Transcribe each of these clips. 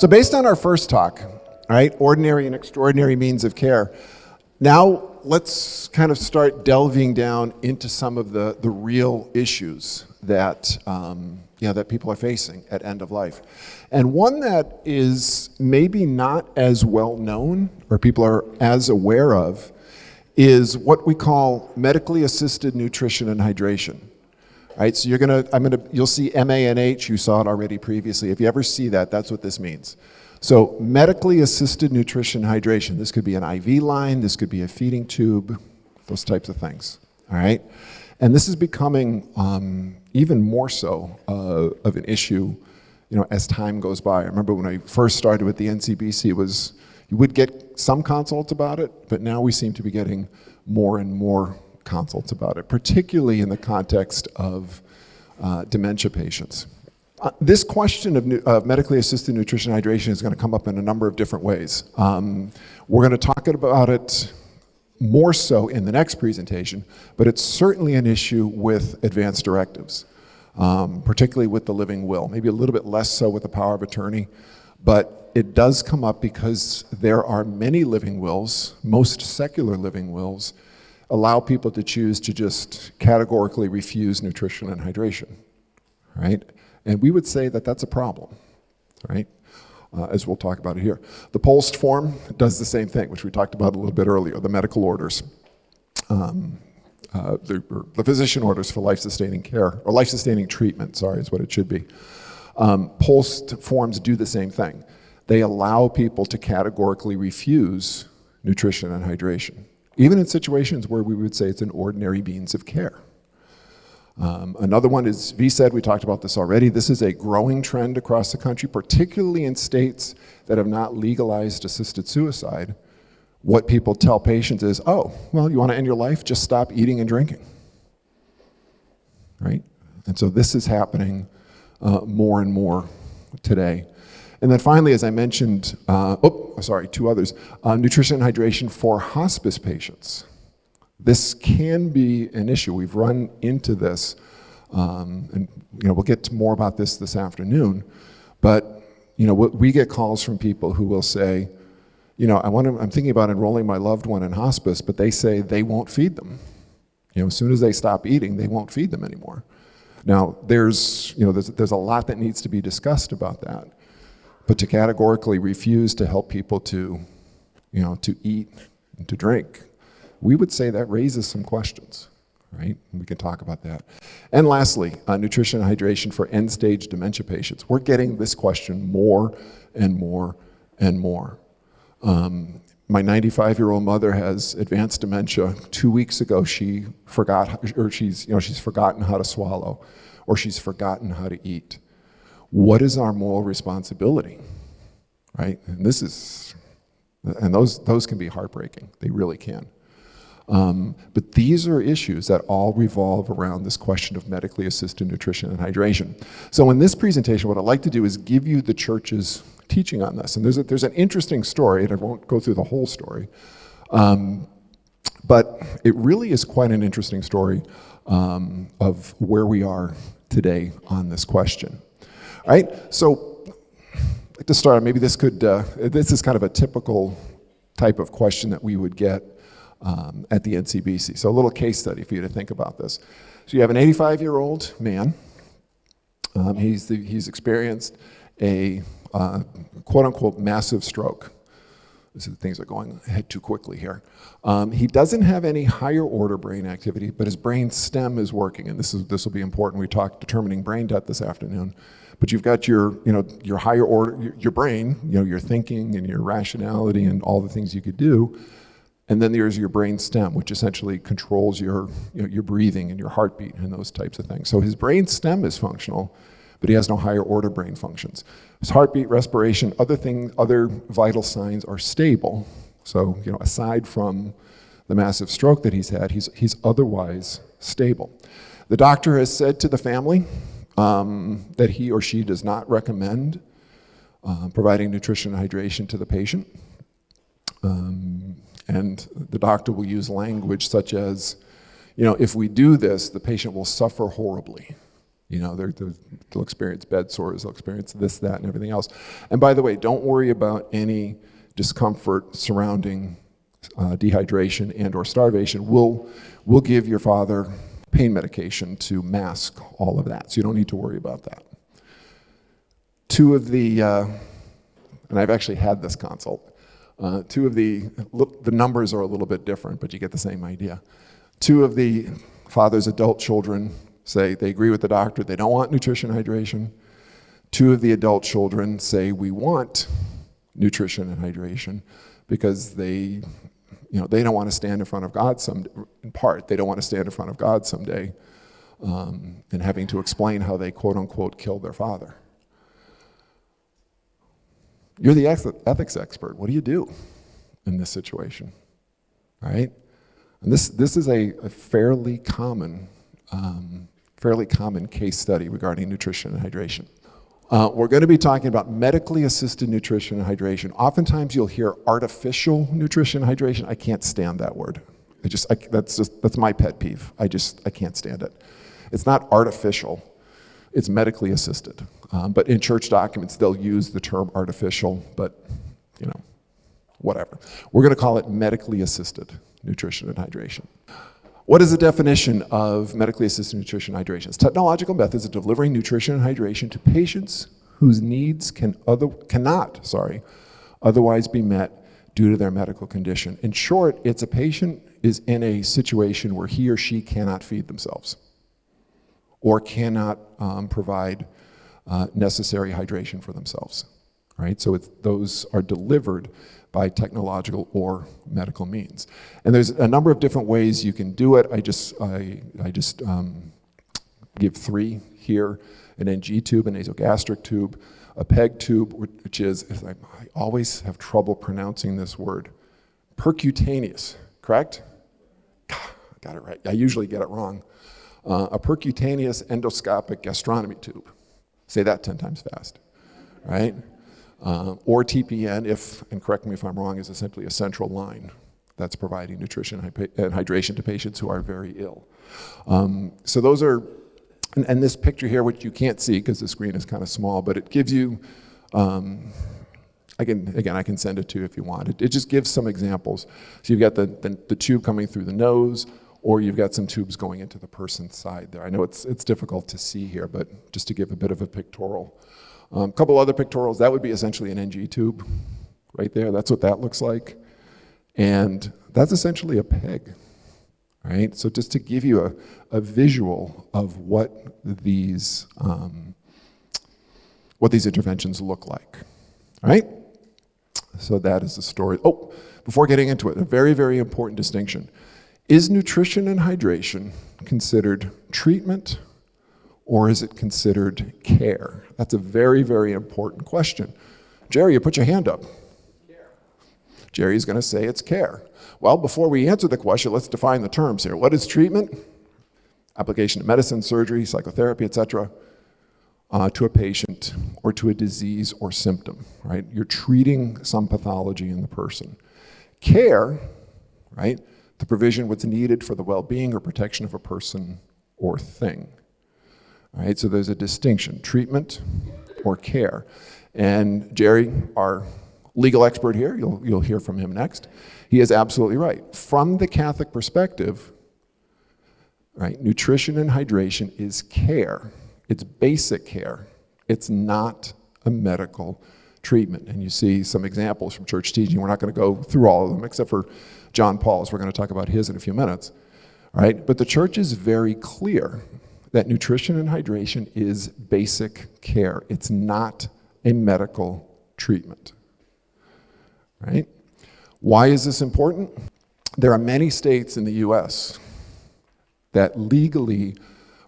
So based on our first talk, right, ordinary and extraordinary means of care, now let's kind of start delving down into some of the, the real issues that, um, you know, that people are facing at end of life. And one that is maybe not as well known or people are as aware of is what we call medically assisted nutrition and hydration. Right, so you're gonna, I'm gonna, you'll see MANH, you saw it already previously. If you ever see that, that's what this means. So medically assisted nutrition hydration, this could be an IV line, this could be a feeding tube, those types of things, all right? And this is becoming um, even more so uh, of an issue, you know, as time goes by. I remember when I first started with the NCBC, was, you would get some consults about it, but now we seem to be getting more and more consults about it, particularly in the context of uh, dementia patients. Uh, this question of, medically assisted nutrition hydration is going to come up in a number of different ways. Um, we're going to talk about it more so in the next presentation, but it's certainly an issue with advanced directives, um, particularly with the living will. Maybe a little bit less so with the power of attorney, but it does come up because there are many living wills, most secular living wills, allow people to choose to just categorically refuse nutrition and hydration, right? And we would say that that's a problem, right? Uh, as we'll talk about it here. The POLST form does the same thing, which we talked about a little bit earlier, the medical orders. Um, uh, the, the, physician orders for life-sustaining care, or life-sustaining treatment, sorry, is what it should be. Um, POLST forms do the same thing. They allow people to categorically refuse nutrition and hydration even in situations where we would say it's an ordinary means of care. Um, another one is VSED, we talked about this already. This is a growing trend across the country, particularly in states that have not legalized assisted suicide. What people tell patients is, oh, well, you want to end your life? Just stop eating and drinking. Right? And so this is happening uh, more and more today. And then finally, as I mentioned, uh, oh, sorry, two others, uh, nutrition and hydration for hospice patients. This can be an issue. We've run into this, um, and you know, we'll get more about this this afternoon, but you know, we get calls from people who will say, you know, I want to, I'm thinking about enrolling my loved one in hospice, but they say they won't feed them. You know, as soon as they stop eating, they won't feed them anymore. Now, there's, you know, there's, there's a lot that needs to be discussed about that. But to categorically refuse to help people to, you know, to eat and to drink, we would say that raises some questions, right? We can talk about that. And lastly, uh, nutrition and hydration for end-stage dementia patients. We're getting this question more and more and more. Um, my 95-year-old mother has advanced dementia. Two weeks ago, she forgot, or she's, you know, she's forgotten how to swallow, or she's forgotten how to eat what is our moral responsibility, right? And this is, and those, those can be heartbreaking. They really can. Um, but these are issues that all revolve around this question of medically assisted nutrition and hydration. So in this presentation, what I'd like to do is give you the church's teaching on this. And there's, a, there's an interesting story, and I won't go through the whole story, um, but it really is quite an interesting story um, of where we are today on this question. Right, so like to start, maybe this could, uh, this is kind of a typical type of question that we would get um, at the NCBC. So a little case study for you to think about this. So you have an 85-year-old man. Um, he's, the, he's experienced a uh, quote-unquote massive stroke. things are going ahead too quickly here. Um, he doesn't have any higher order brain activity, but his brain stem is working, and this, is, this will be important. We talked determining brain death this afternoon. But you've got your, you know, your higher order, your brain, you know, your thinking and your rationality and all the things you could do. And then there's your brain stem, which essentially controls your, you know, your breathing and your heartbeat and those types of things. So his brain stem is functional, but he has no higher order brain functions. His heartbeat, respiration, other things, other vital signs are stable. So, you know, aside from the massive stroke that he's had, he's, he's otherwise stable. The doctor has said to the family, um, that he or she does not recommend uh, providing nutrition and hydration to the patient. Um, and the doctor will use language such as, you know, if we do this, the patient will suffer horribly. You know, they'll experience bed sores, they'll experience this, that, and everything else. And by the way, don't worry about any discomfort surrounding uh, dehydration and or starvation. We'll, we'll give your father pain medication to mask all of that, so you don't need to worry about that. Two of the, uh, and I've actually had this consult, uh, two of the, look, the numbers are a little bit different, but you get the same idea. Two of the father's adult children say they agree with the doctor, they don't want nutrition hydration. Two of the adult children say we want nutrition and hydration because they, you know, they don't want to stand in front of God some, in part, they don't want to stand in front of God someday um, and having to explain how they quote unquote killed their father. You're the ethics expert. What do you do in this situation? Right? And this, this is a, a fairly common, um, fairly common case study regarding nutrition and hydration. Uh, we're going to be talking about medically assisted nutrition and hydration. Oftentimes you'll hear artificial nutrition and hydration. I can't stand that word. I just, I, that's just, that's my pet peeve. I just, I can't stand it. It's not artificial, it's medically assisted. Um, but in church documents, they'll use the term artificial, but you know, whatever. We're going to call it medically assisted nutrition and hydration. What is the definition of medically assisted nutrition hydration? It's technological methods of delivering nutrition and hydration to patients whose needs can other, cannot sorry, otherwise be met due to their medical condition. In short, it's a patient is in a situation where he or she cannot feed themselves or cannot um, provide uh, necessary hydration for themselves. Right? So those are delivered by technological or medical means. And there's a number of different ways you can do it. I just, I, I just um, give three here, an NG tube, a nasogastric tube, a PEG tube, which is, I always have trouble pronouncing this word, percutaneous, correct? Got it right. I usually get it wrong. Uh, a percutaneous endoscopic gastrostomy tube. Say that 10 times fast, right? Uh, or TPN, if, and correct me if I'm wrong, is essentially a central line that's providing nutrition and hydration to patients who are very ill. Um, so those are, and, and, this picture here, which you can't see because the screen is kind of small, but it gives you, um, I can, again, I can send it to you if you want. It, it just gives some examples. So you've got the, the, the tube coming through the nose, or you've got some tubes going into the person's side there. I know it's, it's difficult to see here, but just to give a bit of a pictorial. A um, couple other pictorials, that would be essentially an NG tube right there. That's what that looks like. And that's essentially a peg, right? So just to give you a, a visual of what these, um, what these interventions look like, right? So that is the story. Oh, before getting into it, a very, very important distinction. Is nutrition and hydration considered treatment or is it considered care? That's a very, very important question. Jerry, you put your hand up. Care. Jerry's going to say it's care. Well, before we answer the question, let's define the terms here. What is treatment? Application of medicine, surgery, psychotherapy, etc., uh, to a patient or to a disease or symptom, right? You're treating some pathology in the person. Care, right? The provision what's needed for the well-being or protection of a person or thing. All right, so there's a distinction, treatment or care. And Jerry, our legal expert here, you'll, you'll hear from him next, he is absolutely right. From the Catholic perspective, right, nutrition and hydration is care. It's basic care. It's not a medical treatment. And you see some examples from church teaching. We're not going to go through all of them except for John Paul's. We're going to talk about his in a few minutes. Right? But the church is very clear that nutrition and hydration is basic care. It's not a medical treatment. Right? Why is this important? There are many states in the US that legally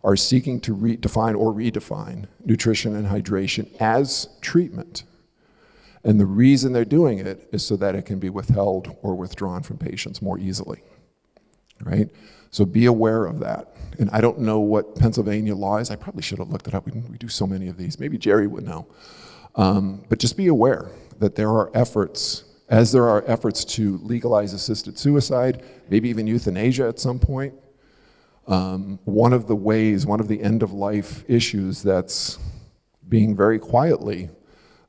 are seeking to redefine or redefine nutrition and hydration as treatment. And the reason they're doing it is so that it can be withheld or withdrawn from patients more easily. Right? So be aware of that. And I don't know what Pennsylvania law is. I probably should have looked it up. We, we do so many of these. Maybe Jerry would know. Um, but just be aware that there are efforts, as there are efforts to legalize assisted suicide, maybe even euthanasia at some point, um, one of the ways, one of the end of life issues that's being very quietly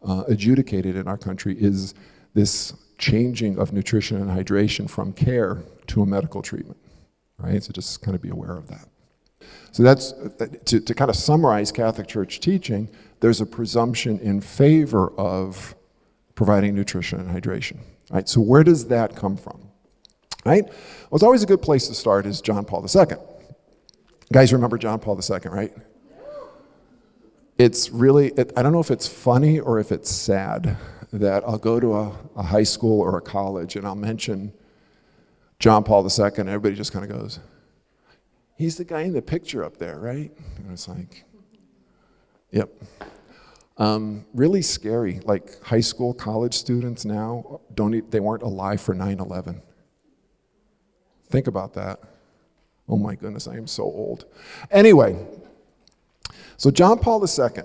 uh, adjudicated in our country is this changing of nutrition and hydration from care to a medical treatment, right? So just kind of be aware of that. So that's, to, to kind of summarize Catholic Church teaching, there's a presumption in favor of providing nutrition and hydration, right? So where does that come from, right? Well, it's always a good place to start is John Paul II. Guys remember John Paul II, right? It's really, it, I don't know if it's funny or if it's sad that I'll go to a, a high school or a college and I'll mention John Paul II, and everybody just kind of goes, He's the guy in the picture up there, right? And it's like, Yep. Um, really scary. Like high school, college students now don't they weren't alive for 9/11. Think about that. Oh my goodness, I am so old. Anyway, so John Paul II,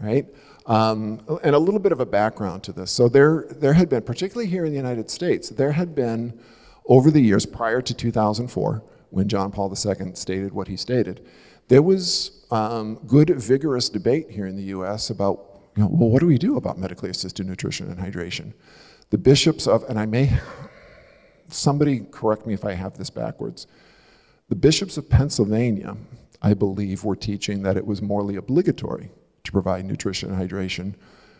right? Um, and a little bit of a background to this. So there, there had been, particularly here in the United States, there had been over the years prior to 2004, when John Paul II stated what he stated, there was um, good, vigorous debate here in the U.S. about, you know, well, what do we do about medically assisted nutrition and hydration? The bishops of, and I may, somebody correct me if I have this backwards. The bishops of Pennsylvania, I believe, were teaching that it was morally obligatory to provide nutrition and hydration.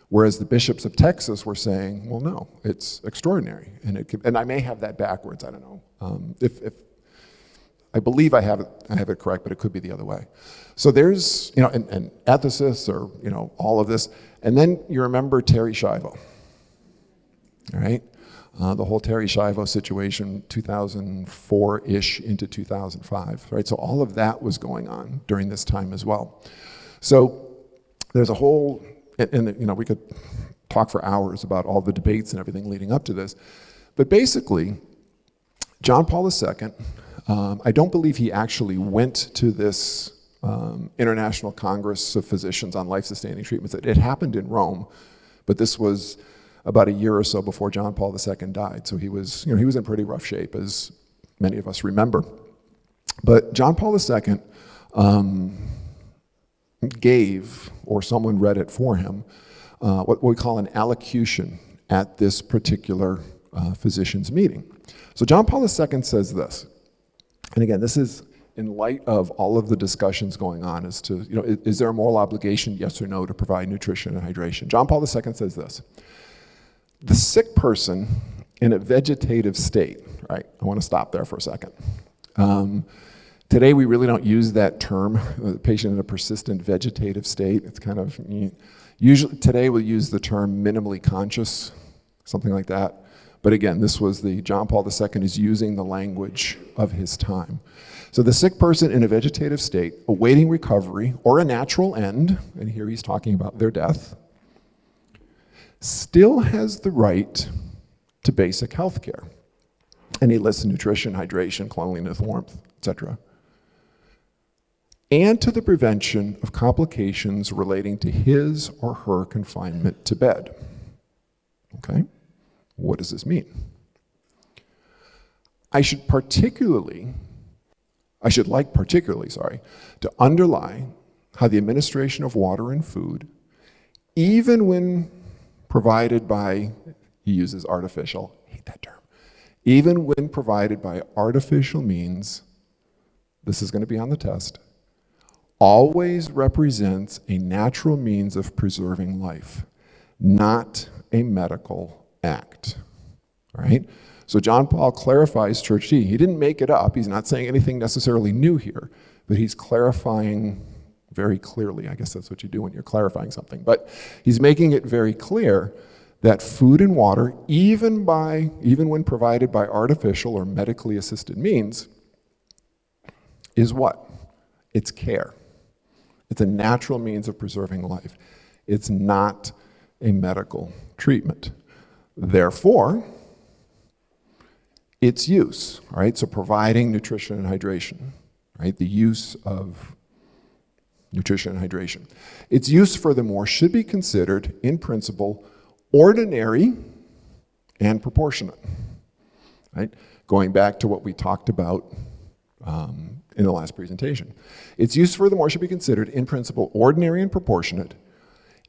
Whereas the bishops of Texas were saying, well, no, it's extraordinary. And, it could, and I may have that backwards, I don't know. Um, if, if, I believe I have, it, I have it correct, but it could be the other way. So there's, you know, and, and ethicists or, you know, all of this. And then you remember Terri Schiavo, all right? Uh, the whole Terri Schiavo situation, 2004-ish into 2005, right? So all of that was going on during this time as well. So there's a whole, and, you know, we could talk for hours about all the debates and everything leading up to this. But basically, John Paul II, um, I don't believe he actually went to this um, International Congress of Physicians on Life-Sustaining Treatments. It, it happened in Rome, but this was about a year or so before John Paul II died. So he was, you know, he was in pretty rough shape, as many of us remember. But John Paul II um, gave, or someone read it for him, uh, what we call an allocution at this particular uh, physician's meeting. So John Paul II says this, and again, this is in light of all of the discussions going on as to, you know, is, is there a moral obligation, yes or no, to provide nutrition and hydration? John Paul II says this, the sick person in a vegetative state, right, I want to stop there for a second. Um, Today, we really don't use that term, the patient in a persistent vegetative state. It's kind of, usually today we'll use the term minimally conscious, something like that. But again, this was the, John Paul II is using the language of his time. So the sick person in a vegetative state, awaiting recovery or a natural end, and here he's talking about their death, still has the right to basic health care. And he lists nutrition, hydration, cleanliness, warmth, etc and to the prevention of complications relating to his or her confinement to bed. Okay, what does this mean? I should particularly, I should like particularly, sorry, to underline how the administration of water and food, even when provided by, he uses artificial, I hate that term, even when provided by artificial means, this is going to be on the test, always represents a natural means of preserving life, not a medical act. All right? So John Paul clarifies Church D. He didn't make it up. He's not saying anything necessarily new here, but he's clarifying very clearly. I guess that's what you do when you're clarifying something. But he's making it very clear that food and water, even by even when provided by artificial or medically assisted means, is what? It's care. It's a natural means of preserving life. It's not a medical treatment. Therefore, its use, all right? So providing nutrition and hydration, right? The use of nutrition and hydration. Its use, furthermore, should be considered, in principle, ordinary and proportionate, right? Going back to what we talked about um, in the last presentation. Its use furthermore should be considered in principle ordinary and proportionate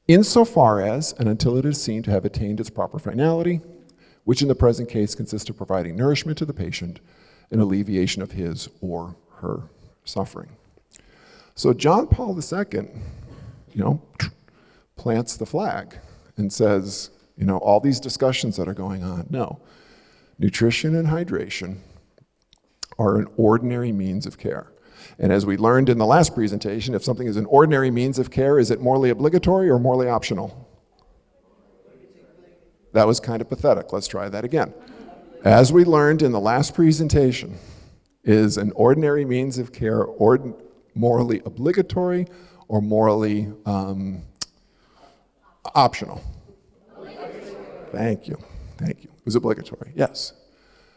insofar as and until it is seen to have attained its proper finality, which in the present case consists of providing nourishment to the patient and alleviation of his or her suffering. So John Paul II, you know, plants the flag and says, you know, all these discussions that are going on, no. Nutrition and hydration are an ordinary means of care. And as we learned in the last presentation, if something is an ordinary means of care, is it morally obligatory or morally optional? That was kind of pathetic. Let's try that again. As we learned in the last presentation, is an ordinary means of care ord- morally obligatory or morally um, optional? Thank you. Thank you. It was obligatory, yes.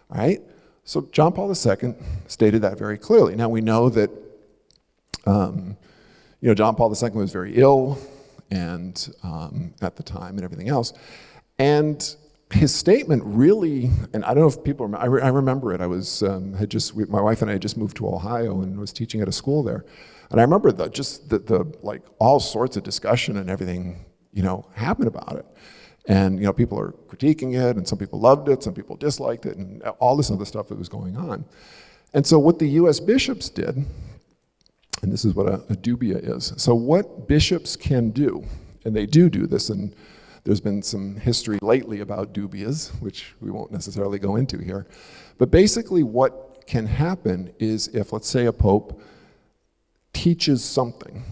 All right? So John Paul II stated that very clearly. Now we know that, um, you know, John Paul II was very ill and um, at the time and everything else. And his statement really, and I don't know if people, remember, I, re- I remember it. I was, um, had just, we, my wife and I had just moved to Ohio and was teaching at a school there. And I remember the, just the, the, like, all sorts of discussion and everything, you know, happened about it. And, you know, people are critiquing it, and some people loved it, some people disliked it, and all this other stuff that was going on. And so what the U.S. bishops did, and this is what a, a dubia is. So what bishops can do, and they do do this, and there's been some history lately about dubias, which we won't necessarily go into here. But basically, what can happen is if, let's say, a pope teaches something,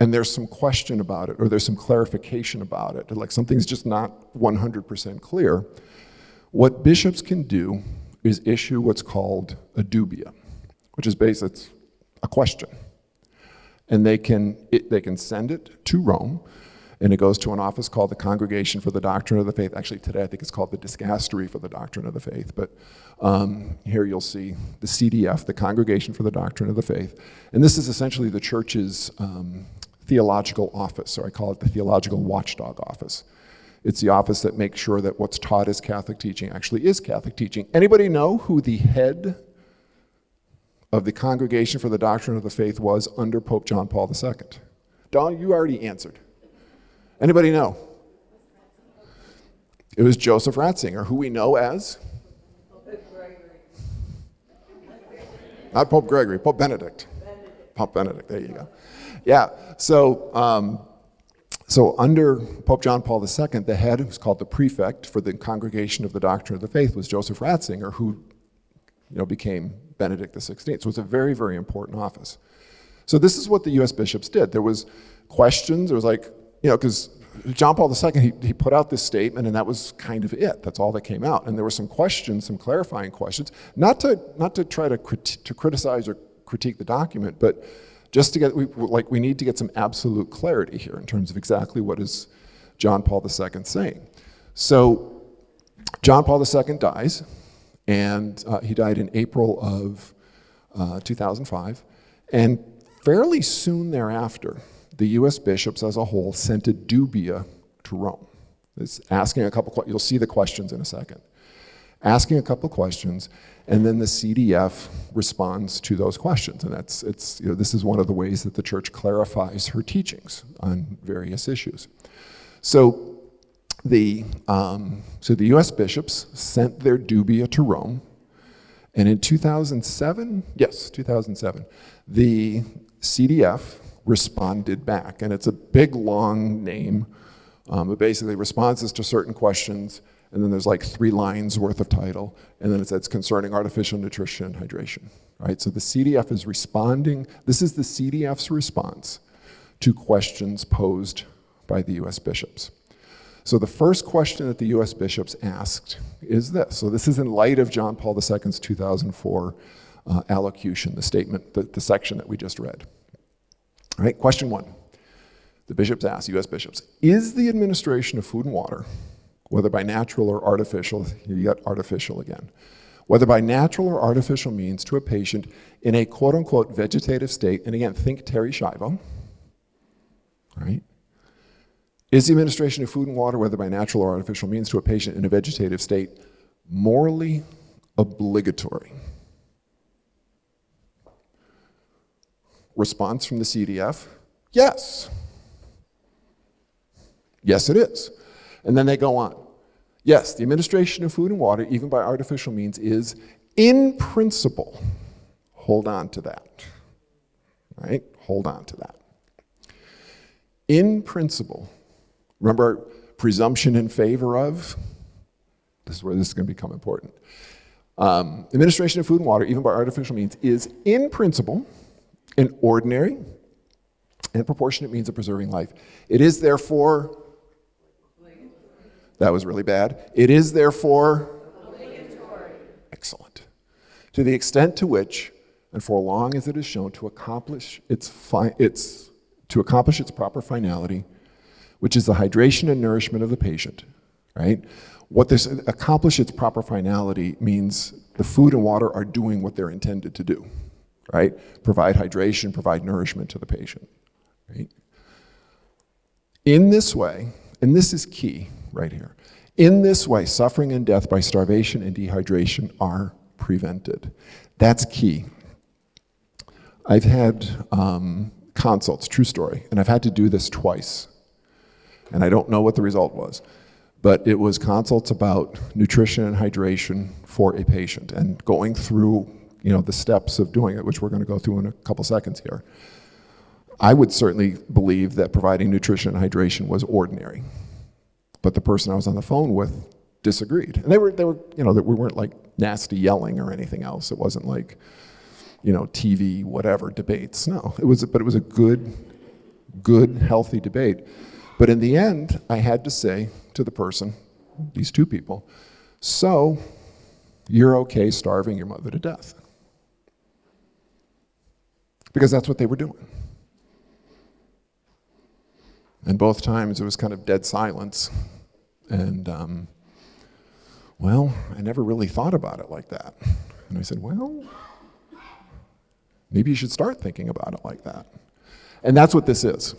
and there's some question about it, or there's some clarification about it, like something's just not 100% clear, what bishops can do is issue what's called a dubia, which is basically a question. And they can, it, they can send it to Rome, and it goes to an office called the Congregation for the Doctrine of the Faith. Actually, today I think it's called the Dicastery for the Doctrine of the Faith. But um, here you'll see the CDF, the Congregation for the Doctrine of the Faith. And this is essentially the church's um, theological office, or I call it the Theological Watchdog Office. It's the office that makes sure that what's taught as Catholic teaching actually is Catholic teaching. Anybody know who the head of the Congregation for the Doctrine of the Faith was under Pope John Paul II? Don, you already answered. Anybody know? It was Joseph Ratzinger, who we know as? Pope Gregory. Not Pope Gregory, Pope Benedict. Benedict. Pope Benedict, there you go. Yeah, so, um, so under Pope John Paul II, the head, who's called the prefect for the Congregation of the Doctrine of the Faith, was Joseph Ratzinger, who you know, became Benedict XVI. So it's a very, very important office. So this is what the U.S. bishops did. There was questions. There was like, you know, because John Paul II, he, he put out this statement, and that was kind of it. That's all that came out. And there were some questions, some clarifying questions, not to, not to try to, crit- to criticize or critique the document, but just to get, we, like, we need to get some absolute clarity here in terms of exactly what is John Paul II saying. So, John Paul II dies, and uh, he died in April of uh, 2005. And fairly soon thereafter, the U.S. bishops as a whole sent a dubia to Rome. It's asking a couple, you'll see the questions in a second. Asking a couple questions, and then the CDF responds to those questions. And that's, it's, you know, this is one of the ways that the church clarifies her teachings on various issues. So the, um, so the US bishops sent their dubia to Rome. And in 2007, yes, 2007, the CDF responded back. And it's a big, long name. Um, it basically responses to certain questions and then there's like three lines worth of title, and then it says concerning artificial nutrition and hydration. Right? So the CDF is responding, this is the CDF's response to questions posed by the US bishops. So the first question that the US bishops asked is this. So this is in light of John Paul II's 2004 uh, allocution, the statement, the, the section that we just read. All right, question one. The bishops asked, US bishops, is the administration of food and water whether by natural or artificial, you get artificial again, whether by natural or artificial means to a patient in a quote unquote vegetative state, and again, think Terri Schiavo, right? Is the administration of food and water, whether by natural or artificial means to a patient in a vegetative state, morally obligatory? Response from the CDF, yes. Yes, it is. And then they go on. Yes, the administration of food and water, even by artificial means, is in principle. Hold on to that. Right? Hold on to that. In principle. Remember presumption in favor of? This is where this is going to become important. Um, administration of food and water, even by artificial means, is in principle an ordinary and proportionate means of preserving life. It is therefore, that was really bad. It is therefore, excellent. To the extent to which, and for long as it is shown to accomplish its, fi- its, to accomplish its proper finality, which is the hydration and nourishment of the patient, right? What this accomplish its proper finality means the food and water are doing what they're intended to do, right? Provide hydration, provide nourishment to the patient, right? In this way, and this is key right here, in this way, suffering and death by starvation and dehydration are prevented. That's key. I've had um, consults, true story, and I've had to do this twice. And I don't know what the result was but it was consults about nutrition and hydration for a patient and going through you know, the steps of doing it, which we're going to go through in a couple seconds here. I would certainly believe that providing nutrition and hydration was ordinary, but the person I was on the phone with disagreed. And they were, they were you know, that we weren't like nasty yelling or anything else. It wasn't like, you know, TV, whatever, debates. No, it was, but it was a good, good, healthy debate. But in the end, I had to say to the person, these two people, so you're okay starving your mother to death. Because that's what they were doing. And both times it was kind of dead silence. And, um, well, I never really thought about it like that. And I said, well, maybe you should start thinking about it like that. And that's what this is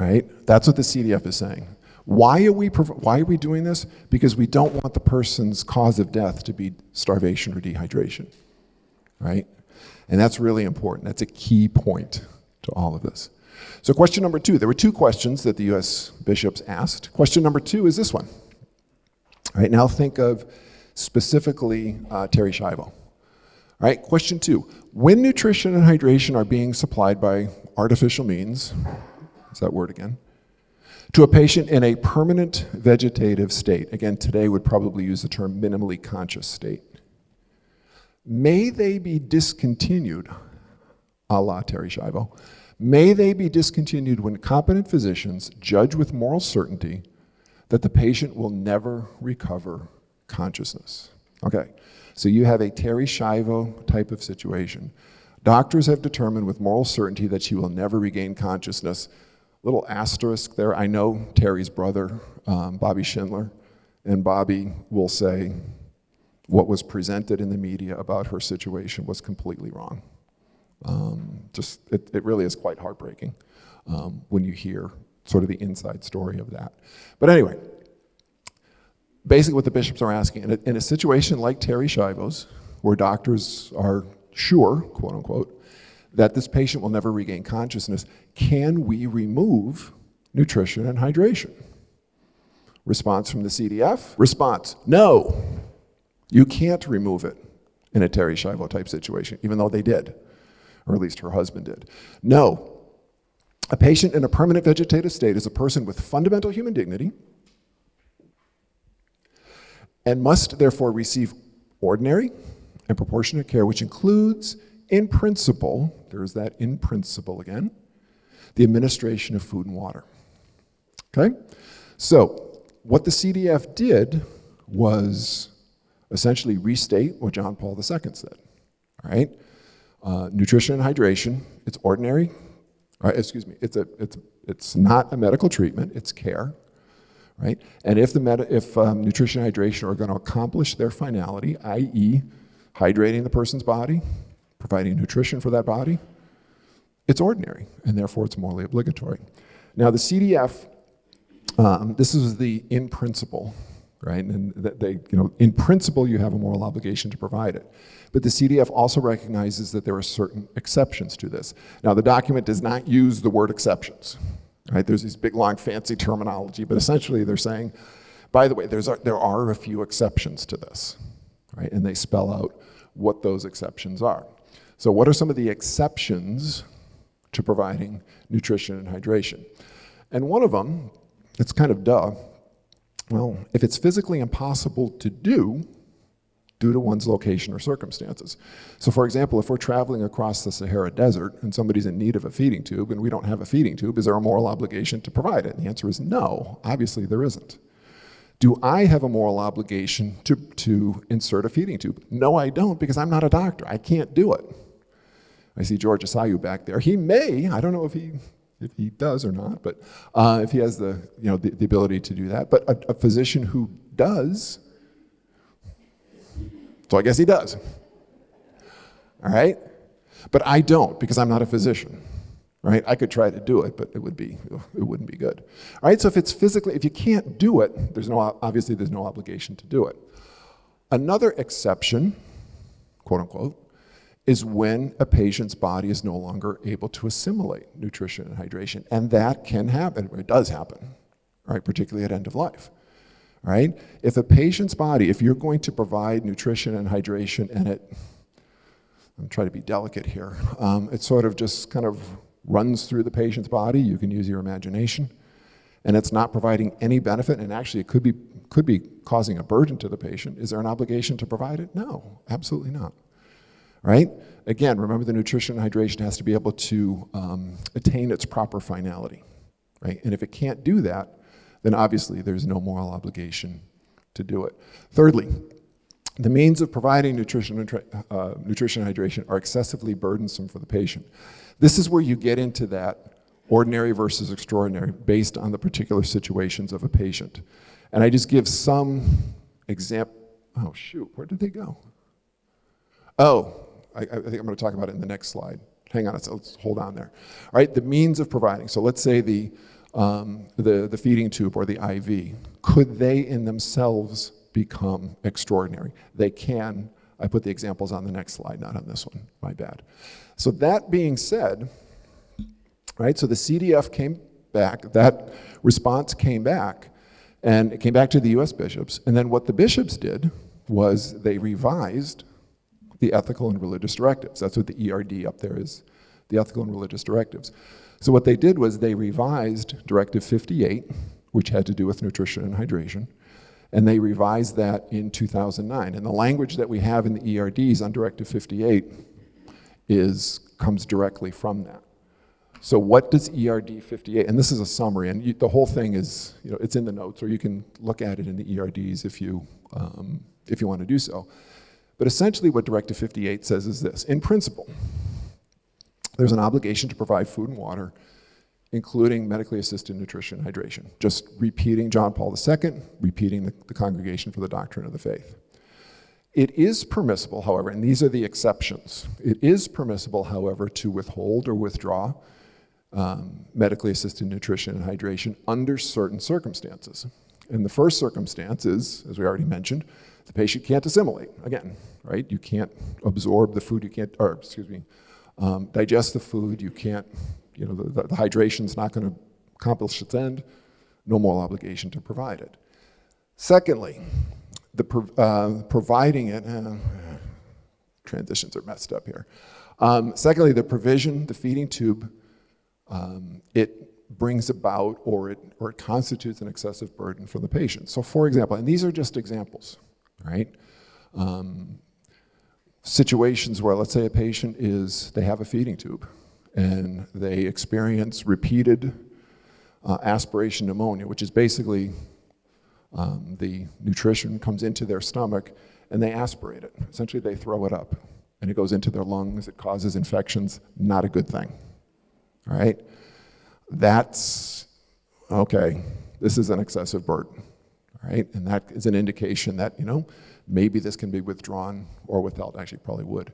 right? That's what the CDF is saying. Why are, we, why are we doing this? Because we don't want the person's cause of death to be starvation or dehydration, right? And that's really important. That's a key point to all of this. So question number two, there were two questions that the U.S. bishops asked. Question number two is this one. All right, now think of specifically uh, Terri Schiavo. All right, question two, when nutrition and hydration are being supplied by artificial means, is that word again? To a patient in a permanent vegetative state. Again, today would probably use the term minimally conscious state. May they be discontinued, a la Terri Schiavo, may they be discontinued when competent physicians judge with moral certainty that the patient will never recover consciousness. Okay, so you have a Terri Schiavo type of situation. Doctors have determined with moral certainty that she will never regain consciousness little asterisk there. I know Terri's brother, um, Bobby Schindler, and Bobby will say what was presented in the media about her situation was completely wrong. Um, just, it, it, really is quite heartbreaking um, when you hear sort of the inside story of that. But anyway, basically what the bishops are asking, in a, in a situation like Terri Schiavo's, where doctors are sure, quote unquote, that this patient will never regain consciousness, can we remove nutrition and hydration? Response from the CDF? Response, no. You can't remove it in a Terri Schiavo type situation, even though they did, or at least her husband did. No. A patient in a permanent vegetative state is a person with fundamental human dignity and must therefore receive ordinary and proportionate care, which includes in principle, there's that in principle again, the administration of food and water. Okay? So, what the CDF did was essentially restate what John Paul II said. All right? Uh, nutrition and hydration, it's ordinary, right? excuse me, it's, a, it's, it's not a medical treatment, it's care. Right? And if, the med- if um, nutrition and hydration are going to accomplish their finality, i.e., hydrating the person's body, providing nutrition for that body, it's ordinary, and therefore it's morally obligatory. Now, the CDF, um, this is the in principle right? And they, you know, in principle, you have a moral obligation to provide it. But the CDF also recognizes that there are certain exceptions to this. Now, the document does not use the word exceptions, right? There's these big, long, fancy terminology, but essentially they're saying, by the way, there's a, there are a few exceptions to this, right? And they spell out what those exceptions are. So what are some of the exceptions to providing nutrition and hydration? And one of them, it's kind of duh, well, if it's physically impossible to do, due to one's location or circumstances. So for example, if we're traveling across the Sahara Desert and somebody's in need of a feeding tube and we don't have a feeding tube, is there a moral obligation to provide it? And the answer is no, obviously there isn't. Do I have a moral obligation to, to insert a feeding tube? No, I don't because I'm not a doctor. I can't do it. I see George Asayu back there. He may, I don't know if he if he does or not, but uh, if he has the, you know, the, the ability to do that. But a, a physician who does, so I guess he does. All right? But I don't because I'm not a physician. Right? I could try to do it, but it would be it wouldn't be good. All right? So if it's physically if you can't do it, there's no obviously there's no obligation to do it. Another exception, quote unquote, is when a patient's body is no longer able to assimilate nutrition and hydration. And that can happen, it does happen, right, particularly at end of life. Right? If a patient's body, if you're going to provide nutrition and hydration and it, I'm trying to be delicate here, um, it sort of just kind of runs through the patient's body, you can use your imagination, and it's not providing any benefit, and actually it could be, could be causing a burden to the patient, is there an obligation to provide it? No, absolutely not right? Again, remember the nutrition and hydration has to be able to um, attain its proper finality, right? And if it can't do that, then obviously there's no moral obligation to do it. Thirdly, the means of providing nutrition uh, nutrition and hydration are excessively burdensome for the patient. This is where you get into that ordinary versus extraordinary based on the particular situations of a patient. And I just give some example. Oh, shoot, where did they go? Oh, I, I think I'm going to talk about it in the next slide. Hang on, let's, let's hold on there. All right, the means of providing. So let's say the, um, the, the feeding tube or the IV. Could they in themselves become extraordinary? They can. I put the examples on the next slide, not on this one. My bad. So that being said, right, so the CDF came back, that response came back, and it came back to the US bishops. And then what the bishops did was they revised the ethical and religious directives. That's what the ERD up there is, the ethical and religious directives. So what they did was they revised Directive 58, which had to do with nutrition and hydration, and they revised that in 2009. And the language that we have in the ERDs on Directive 58 is, comes directly from that. So what does ERD 58, and this is a summary, and you, the whole thing is, you know, it's in the notes, or you can look at it in the ERDs if you, um, if you want to do so. But essentially what Directive 58 says is this. In principle, there's an obligation to provide food and water, including medically assisted nutrition and hydration. Just repeating John Paul II, repeating the, the Congregation for the Doctrine of the Faith. It is permissible, however, and these are the exceptions, it is permissible, however, to withhold or withdraw um, medically assisted nutrition and hydration under certain circumstances. And the first circumstance is, as we already mentioned, the patient can't assimilate. Again, right? You can't absorb the food, you can't, or excuse me, um, digest the food, you can't, you know, the, the, hydration's not going to accomplish its end, no moral obligation to provide it. Secondly, the uh, providing it, uh, transitions are messed up here. Um, secondly, the provision, the feeding tube, um, it brings about or it, or it constitutes an excessive burden for the patient. So for example, and these are just examples, right? Um, situations where, let's say, a patient is, they have a feeding tube and they experience repeated uh, aspiration pneumonia, which is basically um, the nutrition comes into their stomach and they aspirate it. Essentially, they throw it up and it goes into their lungs, it causes infections, not a good thing. All right? That's, okay, this is an excessive burden. All right? And that is an indication that, you know, maybe this can be withdrawn or withheld, actually probably would.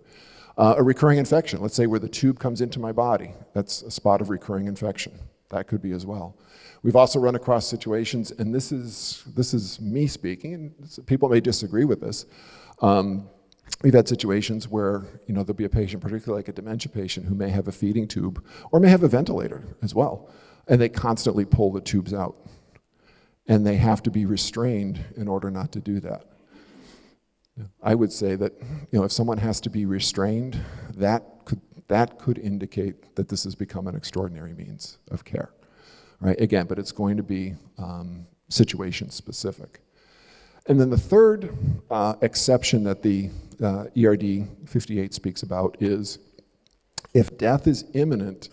Uh, a recurring infection, let's say where the tube comes into my body, that's a spot of recurring infection. That could be as well. We've also run across situations, and this is, this is me speaking, and people may disagree with this. Um, we've had situations where you know, there'll be a patient, particularly like a dementia patient, who may have a feeding tube or may have a ventilator as well, and they constantly pull the tubes out. And they have to be restrained in order not to do that. I would say that you know, if someone has to be restrained, that could, that could indicate that this has become an extraordinary means of care. Right? Again, but it's going to be um, situation specific. And then the third uh, exception that the uh, ERD 58 speaks about is if death is imminent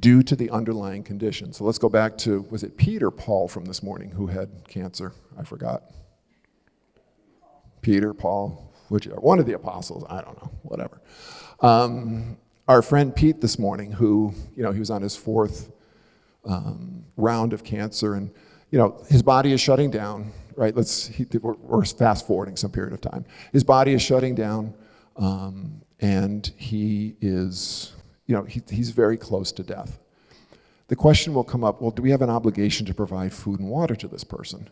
due to the underlying condition. So let's go back to, was it Peter Paul from this morning who had cancer? I forgot. Peter, Paul, which, one of the apostles, I don't know, whatever. Um, our friend Pete this morning, who, you know, he was on his fourth um, round of cancer, and, you know, his body is shutting down, right? Let's, he, we're, fast forwarding some period of time. His body is shutting down, um, and he is, you know, he, he's very close to death. The question will come up well, do we have an obligation to provide food and water to this person?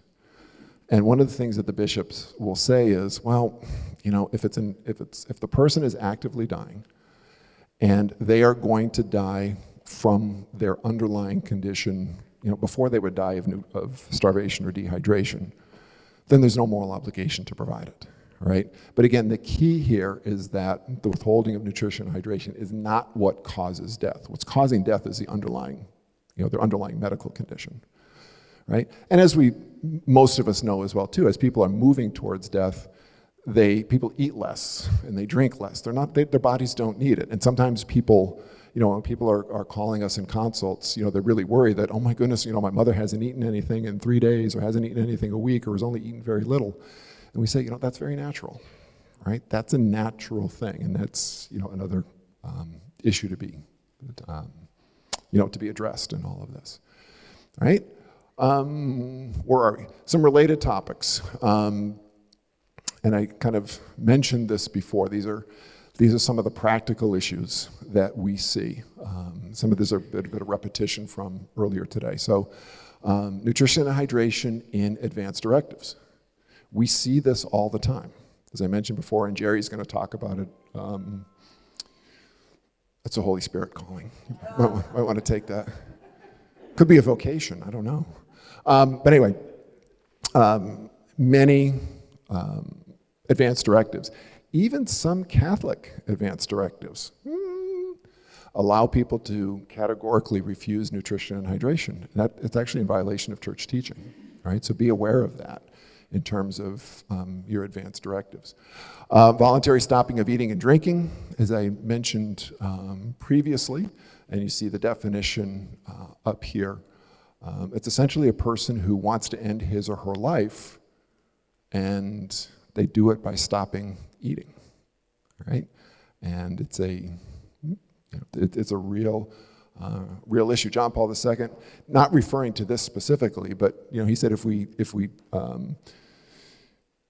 And one of the things that the bishops will say is, well, you know, if, it's an, if, it's, if the person is actively dying and they are going to die from their underlying condition, you know, before they would die of, of starvation or dehydration, then there's no moral obligation to provide it, right? But again, the key here is that the withholding of nutrition and hydration is not what causes death. What's causing death is the underlying, you know, their underlying medical condition right? And as we, most of us know as well too, as people are moving towards death, they, people eat less and they drink less. They're not, they, their bodies don't need it. And sometimes people, you know, when people are, are calling us in consults, you know, they're really worried that, oh my goodness, you know, my mother hasn't eaten anything in three days or hasn't eaten anything a week or has only eaten very little. And we say, you know, that's very natural, right? That's a natural thing. And that's, you know, another um, issue to be, um, you know, to be addressed in all of this, right? Um, where are we? Some related topics. Um, and I kind of mentioned this before. These are, these are some of the practical issues that we see. Um, some of these are a bit, a bit, of repetition from earlier today. So, um, nutrition and hydration in advanced directives. We see this all the time. As I mentioned before, and Jerry's going to talk about it. Um, that's a Holy Spirit calling. You might, might want to take that. Could be a vocation, I don't know. Um, but anyway, um, many um, advanced directives, even some Catholic advanced directives, mm, allow people to categorically refuse nutrition and hydration. That, it's actually in violation of church teaching, right? So be aware of that in terms of um, your advanced directives. Uh, voluntary stopping of eating and drinking, as I mentioned um, previously, and you see the definition uh, up here. Um, it's essentially a person who wants to end his or her life, and they do it by stopping eating, right? And it's a, it, it's a real, uh, real issue. John Paul II, not referring to this specifically, but you know, he said if we, if we, um,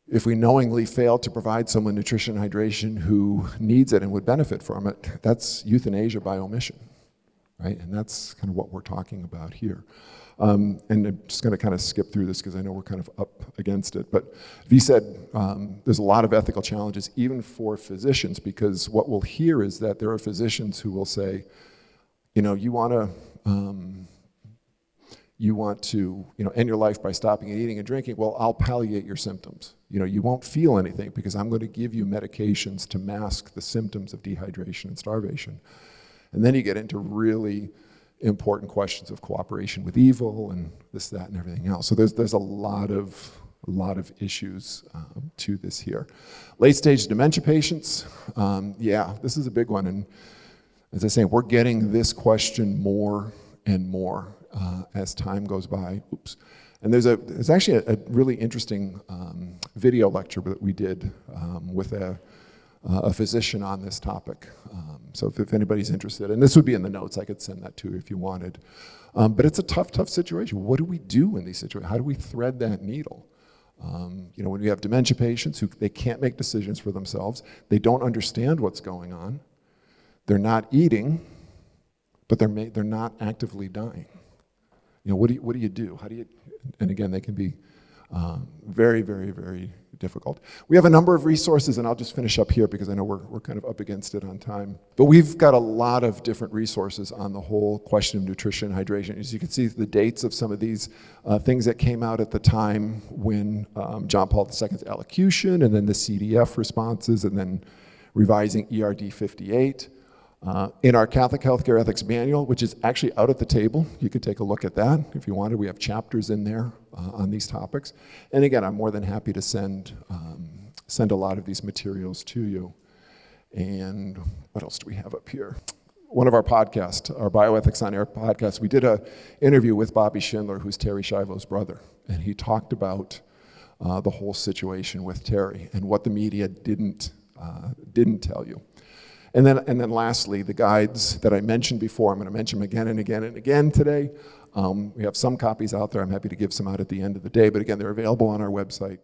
if we knowingly fail to provide someone nutrition and hydration who needs it and would benefit from it, that's euthanasia by omission, right? And that's kind of what we're talking about here. Um, and I'm just going to kind of skip through this because I know we're kind of up against it. But VSED um, there's a lot of ethical challenges, even for physicians, because what we'll hear is that there are physicians who will say, you know, you want to. Um, you want to you know, end your life by stopping and eating and drinking, well, I'll palliate your symptoms. You know, you won't feel anything because I'm going to give you medications to mask the symptoms of dehydration and starvation. And then you get into really important questions of cooperation with evil and this, that, and everything else. So there's, there's a lot of a lot of issues um, to this here. Late stage dementia patients, um, yeah, this is a big one. And as I say, we're getting this question more and more uh, as time goes by. Oops. And there's a there's actually a, a really interesting um, video lecture that we did um, with a uh, a physician on this topic. Um, so if, if, anybody's interested, and this would be in the notes, I could send that to you if you wanted. Um, but it's a tough, tough situation. What do we do in these situations? How do we thread that needle? Um, you know, when you have dementia patients who they can't make decisions for themselves, they don't understand what's going on, they're not eating, but they're, they're not actively dying, you know, what do you, what do you do? How do you, and again, they can be um, very, very, very difficult. We have a number of resources, and I'll just finish up here because I know we're, we're kind of up against it on time. But we've got a lot of different resources on the whole question of nutrition and hydration. As you can see, the dates of some of these uh, things that came out at the time when um, John Paul II's allocution, and then the CDF responses, and then revising ERD 58. Uh, in our Catholic Healthcare Ethics Manual, which is actually out at the table, you could take a look at that if you wanted. We have chapters in there uh, on these topics. And again, I'm more than happy to send, um, send a lot of these materials to you. And what else do we have up here? One of our podcasts, our Bioethics on Air podcast, we did an interview with Bobby Schindler, who's Terri Schiavo's brother. And he talked about uh, the whole situation with Terri and what the media didn't, uh, didn't tell you. And then, and then lastly, the guides that I mentioned before, I'm going to mention them again and again and again today. Um, we have some copies out there. I'm happy to give some out at the end of the day, but again, they're available on our website.